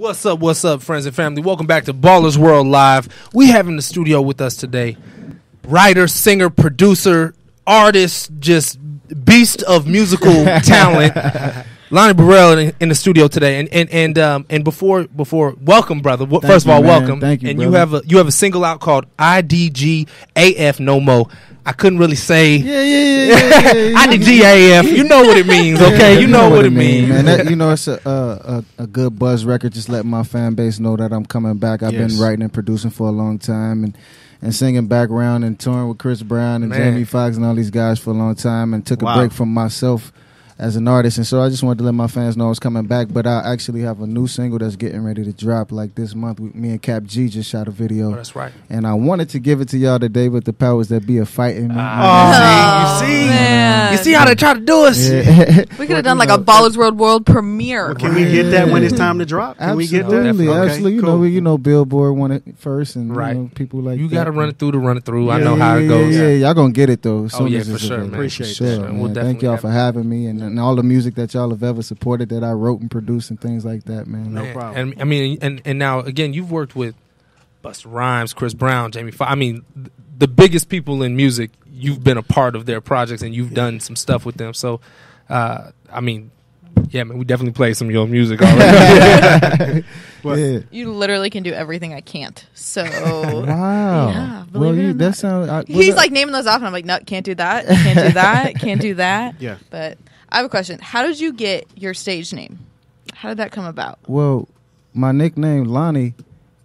What's up, what's up, friends and family? Welcome back to Ballers World Live. We have in the studio with us today writer, singer, producer, artist, just beast of musical talent. Lonny Bereal in, in the studio today, and and and um, and before before welcome, brother. Thank First you, of all, man. welcome. Thank you, And you have a you have a single out called IDG AF No Mo. I couldn't really say Yeah, yeah, yeah. yeah, yeah, yeah. IDG AF. You know what it means, okay? Yeah, you know what it means. man. That, you know, it's a, a a a good buzz record. Just letting my fan base know that I'm coming back. I've Yes. been writing and producing for a long time, and and singing background and touring with Chris Brown and Man. Jamie Foxx and all these guys for a long time, and took a break from myself as an artist. And so I just wanted to let my fans know I was coming back. But I actually have a new single that's getting ready to drop like this month. We- Me and Kap G just shot a video. Oh, that's right. And I wanted to give it to y'all today, but the powers that be are fighting me. Ah, see, you see, man. you see how they try to do us. Yeah. We could have done like a Ballers World World premiere. Well, can we get that when it's time to drop? Can we get that? Absolutely, Okay, absolutely. You cool. know, we- you know, Billboard won it first, and Right. you know, people like You got to run it through to run it through. I know yeah, how it yeah, goes. Yeah, y'all gonna get it though. As Oh, yeah, as for sure, man. Appreciate For that, sure, man. man. We'll Thank y'all for having me and, and all the music that y'all have ever supported that I wrote and produced and things like that, man. No Man, problem. And I mean, and and now again, you've worked with Busta Rhymes, Chris Brown, Jamie Foxx. I mean, th- the biggest people in music. You've been a part of their projects and you've done some stuff with them. So, uh, I mean, yeah, man, we definitely played some of your music already. Well, yeah. You literally can do everything I can't. So Wow. Yeah, well, you, that sounds. I, he's well, like naming those off, and I'm like, no, can't do that, can't do that, can't do that. Yeah. But I have a question. How did you get your stage name? How did that come about? Well, my nickname Lonny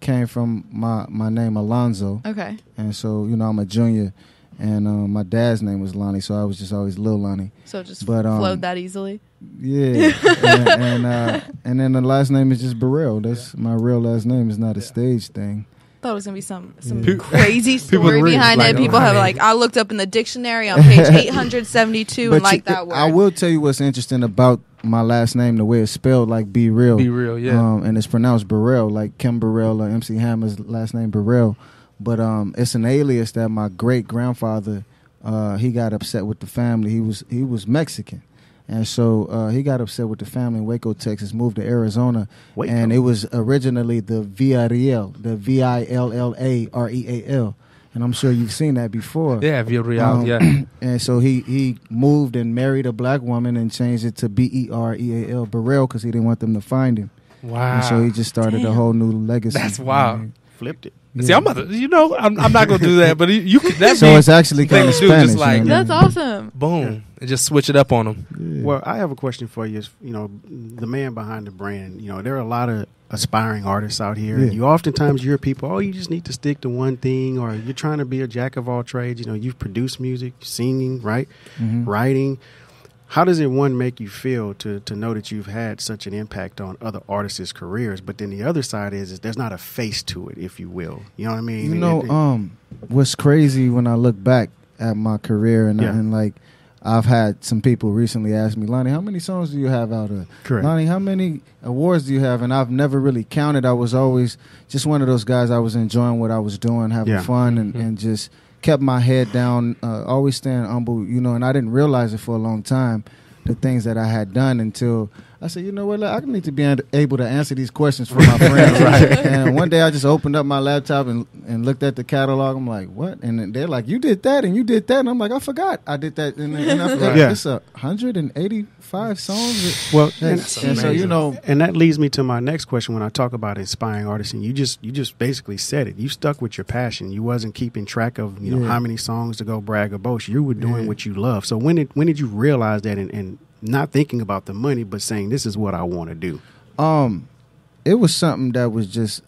came from my my name Alonzo, Okay. and so you know I'm a junior, and um, my dad's name was Lonnie, so I was just always Lil Lonny. So it just But, um, flowed that easily. Yeah, and and, uh, and then the last name is just Burrell. That's my real last name. It's not a stage thing. Thought it was gonna be some some Yeah. crazy story read, behind like, it. People have like I looked up in the dictionary on page 872 and like that word. I will tell you what's interesting about my last name, the way it's spelled, like be real. Be real, yeah. Um, and it's pronounced Burrell, like Kim Burrell or MC Hammer's last name Burrell. But um, it's an alias that my great grandfather uh, he got upset with the family. He was he was Mexican. And so uh, he got upset with the family in Waco, Texas, moved to Arizona, Waco. and it was originally the Villarreal, the V I L L A R E A L, and I'm sure you've seen that before. yeah, Via Real, Um, yeah. And so he he moved and married a black woman and changed it to B E R E A L Burrell because he didn't want them to find him. Wow. And so he just started a whole new legacy. That's wild. Flipped it. See, I'm about to, you know, I'm, I'm not gonna do that, but you, you could. That So it's actually kind of to do, just Spanish. like- you know? That's awesome. boom, and just switch it up on them. Yeah. Well, I have a question for you. Is you know, the man behind the brand. You know, there are a lot of aspiring artists out here, and you oftentimes hear people, "Oh, you just need to stick to one thing," or "You're trying to be a jack of all trades." You know, you've produced music, singing, right, Mhm. writing. How does it one make you feel to to know that you've had such an impact on other artists' careers? But then the other side is, is there's not a face to it, if you will. You know what I mean? You It- know, it- um, what's crazy when I look back at my career and, Yeah. and like I've had some people recently ask me, Lonny, how many songs do you have out of? correct. Lonny, how many awards do you have? And I've never really counted. I was always just one of those guys. I was enjoying what I was doing, having Yeah. fun, and, Mhm. and just kept my head down, uh, always staying humble, you know. And I didn't realize it for a long time, the things that I had done until I said, you know what, I need to be able to answer these questions for my friends. And one day I just opened up my laptop and, and looked at the catalog. I'm like, what? And they're like, you did that and you did that. And I'm like, I forgot I did that. And, and I forgot Yeah. it's a 185 songs. well, And, and- That's and so, you know, And that leads me to my next question when I talk about inspiring artists and you just you just basically said it. You stuck with your passion. You wasn't keeping track of, you know, Yeah. how many songs to go brag or boast. You were doing Yeah. what you love. So when did when did you realize that and, and not thinking about the money but saying this is what I want to do? um, it was something that was just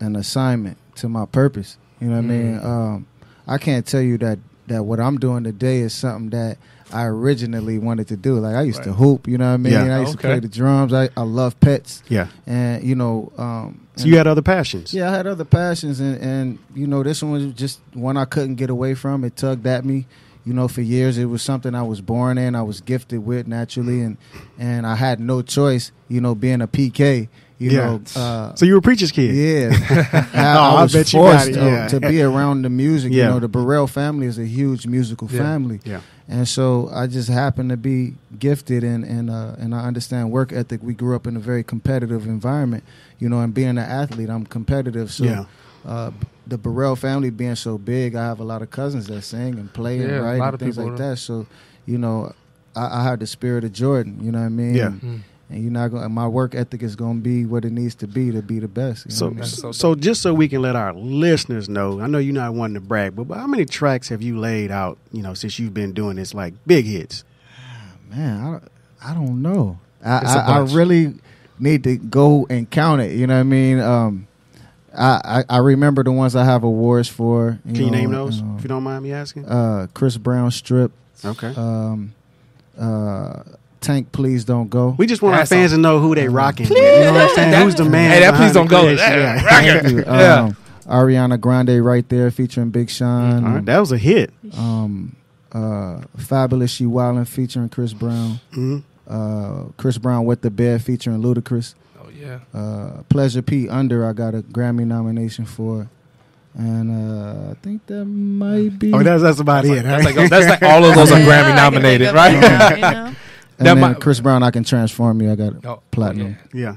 an assignment to my purpose. You know what I mean? Um, I can't tell you that that what I'm doing today is something that I originally wanted to do. Like I used to hoop, you know what I mean? Yeah. I used Okay. to play the drums. I, I love pets, Yeah. and you know, um, So and- you had other passions. yeah, I had other passions, and, and you know, this one was just one I couldn't get away from. It tugged at me, you know, for years. It was something I was born in, I was gifted with naturally, and and I had no choice, you know, being a PK, You Yeah. know, uh, So you were a preacher's kid. yeah, I, I was bet you got forced to, yeah. to be around the music. Yeah. You know, the Burrell family is a huge musical Yeah. family, Yeah. and so I just happen to be gifted and and uh, and I understand work ethic. We grew up in a very competitive environment, you know, and being an athlete, I'm competitive. So. Yeah. Uh, the Burrell family being so big, I have a lot of cousins that sing and play Yeah, and write and things like that. So, you know, I, I have the spirit of Jordan. You know what I mean? Yeah. And, and you're not going. My work ethic is going to be what it needs to be to be the best. You know So, what I mean? So, so just so we can let our listeners know, I know you're not wanting to brag, but how many tracks have you laid out? You know, since you've been doing this, like big hits. man, I, I don't know. I, It's a I, I bunch. really need to go and count it. You know what I mean? Um, I, I I remember the ones I have awards for. Can you know, name those uh, if you don't mind me asking? uh, Chris Brown strip. Okay. Um, uh, Tank, please don't go. we just want our fans all. to know who they rocking. with. You know what I'm saying? That- Who's the man? Hey, that please don't go. Yeah, Yeah. Thank you. Yeah. Um, Ariana Grande right there featuring Big Sean. All right, that was a hit. um, uh, Fabolous She Wildin' featuring Chris Brown. Mhm. Uh, Chris Brown with the Bed featuring Ludacris. Yeah. Uh, Pleasure P Under I got a Grammy nomination for. And uh, I think that might be. Oh, that's that's about it. That's right? like, that's like all of those are Yeah, Grammy nominated, right? it now, you know? and that then might- Chris Brown I can transform you. I got Oh, platinum. yeah.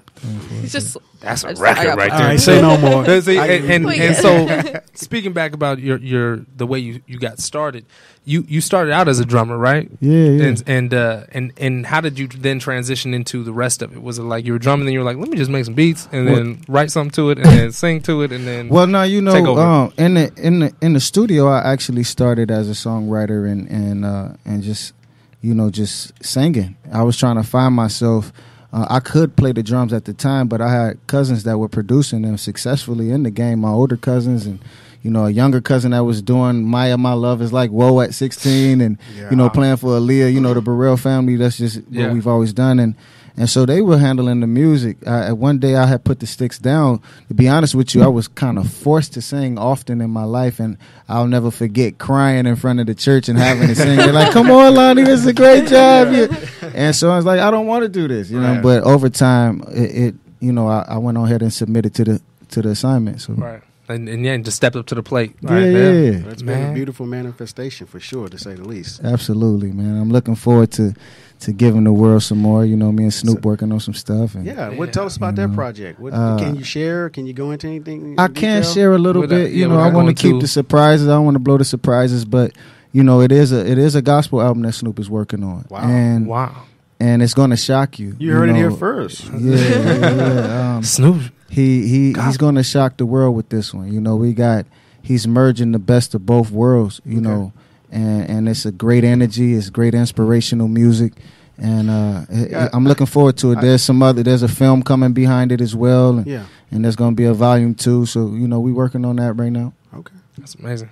He's just That's a just- record got right All there. right, say no more. There's and and, and so speaking back about your your the way you, you got started, you you started out as a drummer, right? Yeah, yeah. And and uh, and and how did you then transition into the rest of it? Was it like you were drumming, then you were like, let me just make some beats and Well- then write something to it and then sing to it and then Well, now you Take know, over. um, in the in the in the studio, I actually started as a songwriter and and uh, and just you know just singing. I was trying to find myself. Uh, I could play the drums at the time, but I had cousins that were producing them successfully in the game. My older cousins and you know a younger cousin that was doing Mya, my love is like whoa at sixteen, and Yeah. you know playing for Aaliyah. You know the Burrell family. That's just Yeah. what we've always done, and and so they were handling the music. I, one day I had put the sticks down. To be honest with you, I was kind of forced to sing often in my life, and I'll never forget crying in front of the church and having to sing. They're like, "Come on, Lonny, this is a great job." You- And so I was like, "I don't want to do this," you know. Right. But over time, it, it you know, I, I went on ahead and submitted to the to the assignment. So right and, and yeah, and just stepped up to the plate. yeah, Right, yeah, That's been a beautiful manifestation for sure, to say the least. absolutely, man. I'm looking forward to to giving the world some more. You know, me and Snoop working on some stuff. And Yeah. Yeah. What? Tell us about You that know, project. What, uh, can you share? Can you go into anything? in I can detail? share a little Without- bit. You yeah, know, I want to keep the surprises. I don't want to blow the surprises, but you know, it is a it is a gospel album that Snoop is working on, Wow. and Wow. and it's going to shock you. You heard it here first. Yeah, yeah, yeah. Um, Snoop. he he he's going to shock the world with this one. You know, we got he's merging the best of both worlds. You Okay. know, and and it's a great energy. It's great inspirational music. And uh, Yeah, I'm looking forward to it. I- There's some other. There's a film coming behind it as well, and, Yeah. and there's going to be a volume two. So you know, we're working on that right now. Okay. That's amazing,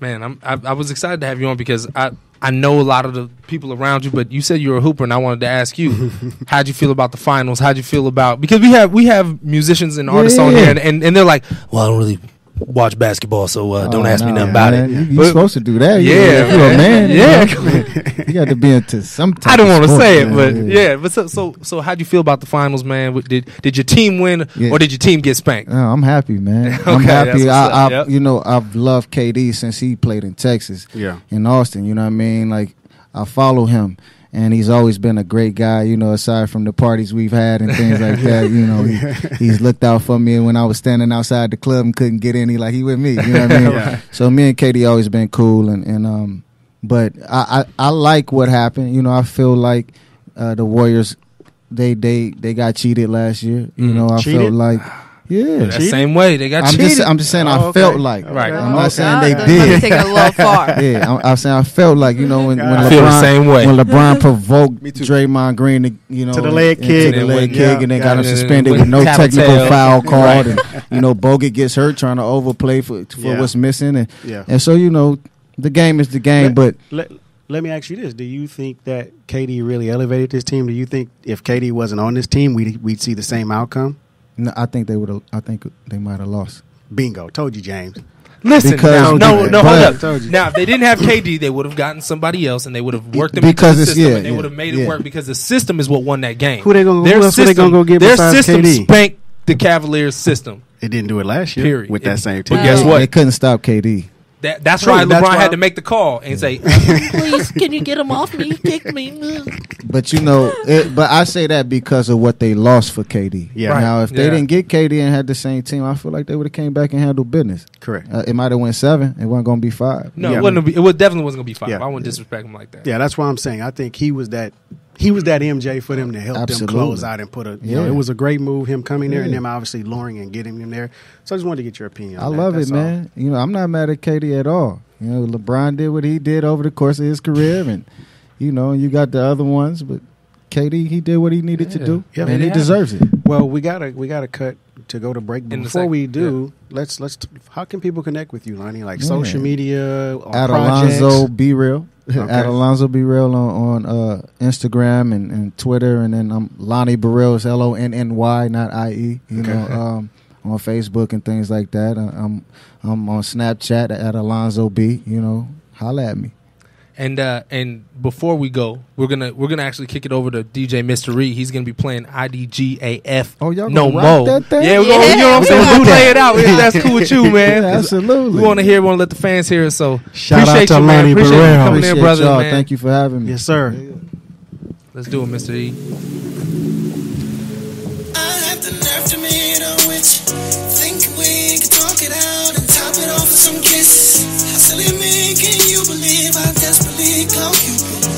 man. I'm I, I was excited to have you on because I I know a lot of the people around you, but you said you were a hooper, and I wanted to ask you, how'd you feel about the finals? How'd you feel about because we have we have musicians and artists on Yeah. here, and, and and they're like, well, I don't really watch basketball, so uh, don't Oh, ask me no, nothing about man. it. You, you But- supposed to do that. You Yeah, know, you're a man. Yeah. you, got to be into some. Type I don't want to say it, but yeah. But so so so how'd you feel about the finals, man? Did did your team win Yeah. or did your team get spanked? No, I'm happy, man. I'm happy. I, I yep. you know, I've loved KD since he played in Texas, Yeah. in Austin. You know what I mean? Like, I follow him, and he's always been a great guy. You know, aside from the parties we've had and things like that. You know, he, he's looked out for me when I was standing outside the club and couldn't get in. He like he with me. You know what I mean? Yeah. So me and KD always been cool, and and um, but I I, I like what happened. You know, I feel like uh, the Warriors. They they they got cheated last year. You Mhm. know, I Cheated? felt like yeah. That same way they got I'm cheated. just I'm just saying Oh, I felt like Right. I'm Oh, not okay. saying they did. taking it a little far. Yeah, I'm, I'm saying I felt like you know when, when I I feel the LeBron same way. when LeBron provoked Me too. Draymond Green to you know To the leg and- kick. to the And leg kick, yeah, and then got got him suspended with no technical foul called, and you know Bogut gets hurt trying to overplay for for what's missing, and Yeah. and so you know the game is the game, Let- but Let, let me ask you this: Do you think that KD really elevated this team? Do you think if KD wasn't on this team, we'd we'd see the same outcome? No, I think they would have. I think they might have lost. Bingo! Told you, James. Listen, Because- now, no, no, But- hold Told up. you. Now, if they didn't have KD, they would have gotten somebody else, and they would have worked them Because into the system, yeah, and they yeah, would have made it yeah. work because the system is what won that game. Who they gonna- who their else are they gonna go get Their system KD? spanked the Cavaliers' system. It didn't do it last year Period. with It- that same team, but guess what? They couldn't stop KD. That, that's True, why that's LeBron why- had to make the call and say, "Please, can you get him off me? Kick me." But you know, it, but I say that because of what they lost for KD. Yeah. Right. Now, if they Yeah. didn't get KD and had the same team, I feel like they would have came back and handled business. Correct. Uh, it might have went seven. It wasn't going to be five. No, Yeah. it wouldn't. Be, it would definitely wasn't gonna be five. Yeah. I wouldn't disrespect him like that. Yeah, that's why I'm saying I think he was that he was that MJ for them to help Absolutely. them close out and put a you know Yeah. it was a great move him coming there and Yeah. them obviously luring and getting him there. So I just wanted to get your opinion. I that. love That's it, all. man. You know, I'm not mad at KD at all. You know, LeBron did what he did over the course of his career, and you know, you got the other ones, but KD he did what he needed Yeah. to do, Yeah, and he yeah. deserves it. Well, we gotta we gotta cut to go to break. But In before sec- we do, let's let's how can people connect with you, Lonny? Like Yeah. social media or At projects? Alonzo Be Real. Okay. At Alonzo Be Real on, on uh, Instagram and, and Twitter, and then I'm Lonny Bereal is L O N N Y, not I E. You Okay. know, um, on Facebook and things like that. Uh, I'm I'm on Snapchat at Alonzo B. You know, holla at me. And uh, and before we go, we're gonna we're gonna actually kick it over to DJ Mr. Reed. He's gonna be playing IDGAF. Oh, y'all no mo. Yeah, we're gonna, yeah. you know what I'm. We're gonna play it out. That's cool with you, man. Absolutely. We want to hear. Want to let the fans hear it. So shout appreciate out to you, man. Appreciate you coming in, brother. Man. Thank you for having me. Yes, sir. Yeah. Let's do it, Mr. E. Think we talk it out and top it off with some kiss. How silly me can you believe?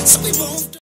Some people